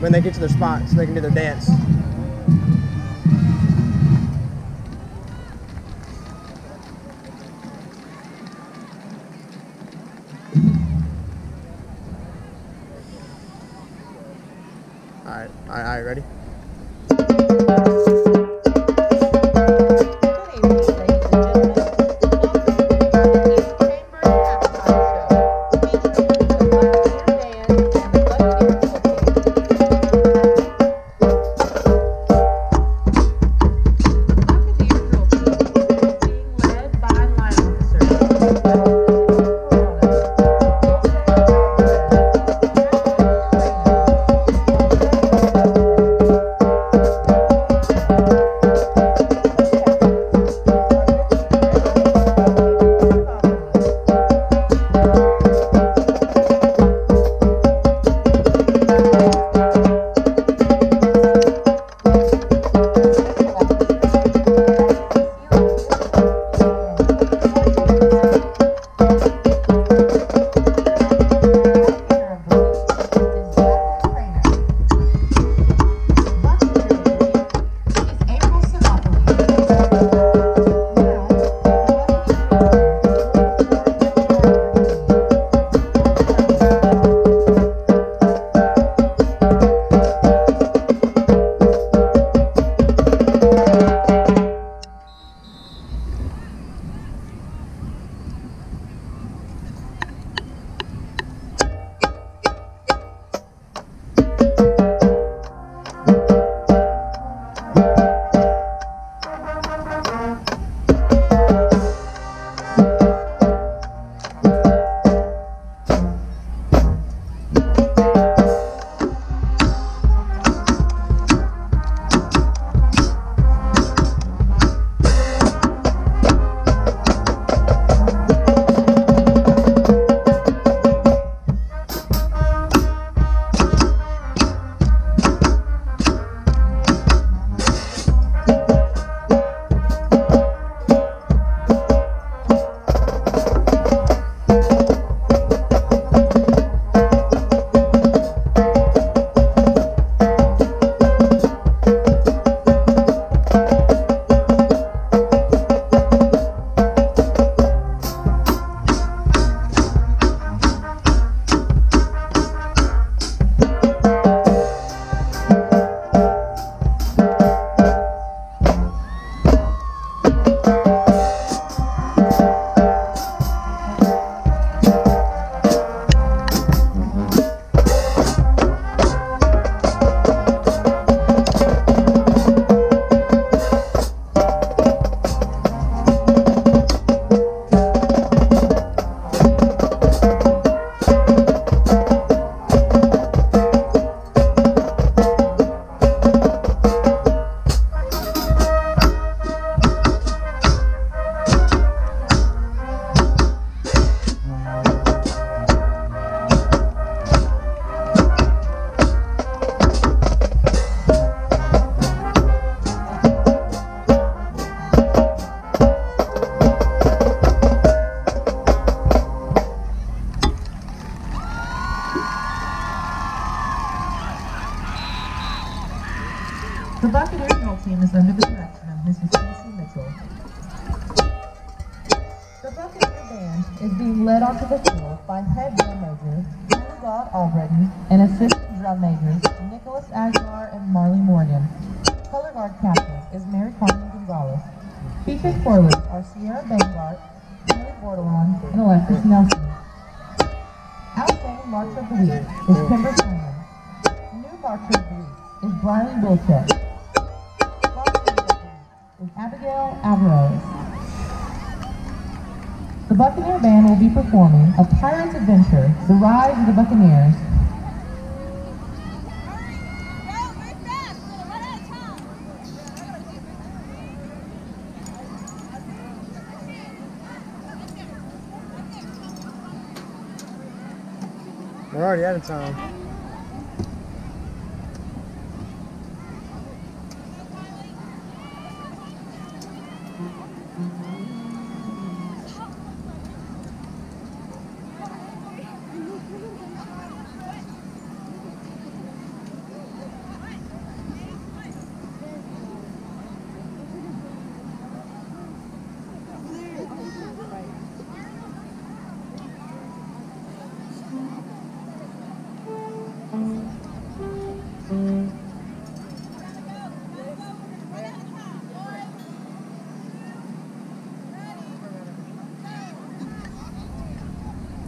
when they get to their spot so they can do their dance. All right, all right, ready? The Buccaneer drill team is under the direction of Mrs. Casey Mitchell. The Buccaneer band is being led onto the field by head drum major God Albritton and assistant drum majors Nicholas Aguilar and Marley Morgan. Color guard captain is Mary Carmen Gonzalez. Featured spoilers are Sierra Bangart, Julie Bordelon, and Alexis Nelson. Outstanding Marcher of the Week is Kimber Simon. New Marcher of the Week is Briley Wilczek. Is Abigail Alvarez. The Buccaneer Band will be performing A Pirate's Adventure, The Rise of the Buccaneers. We're already out of time.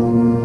Watch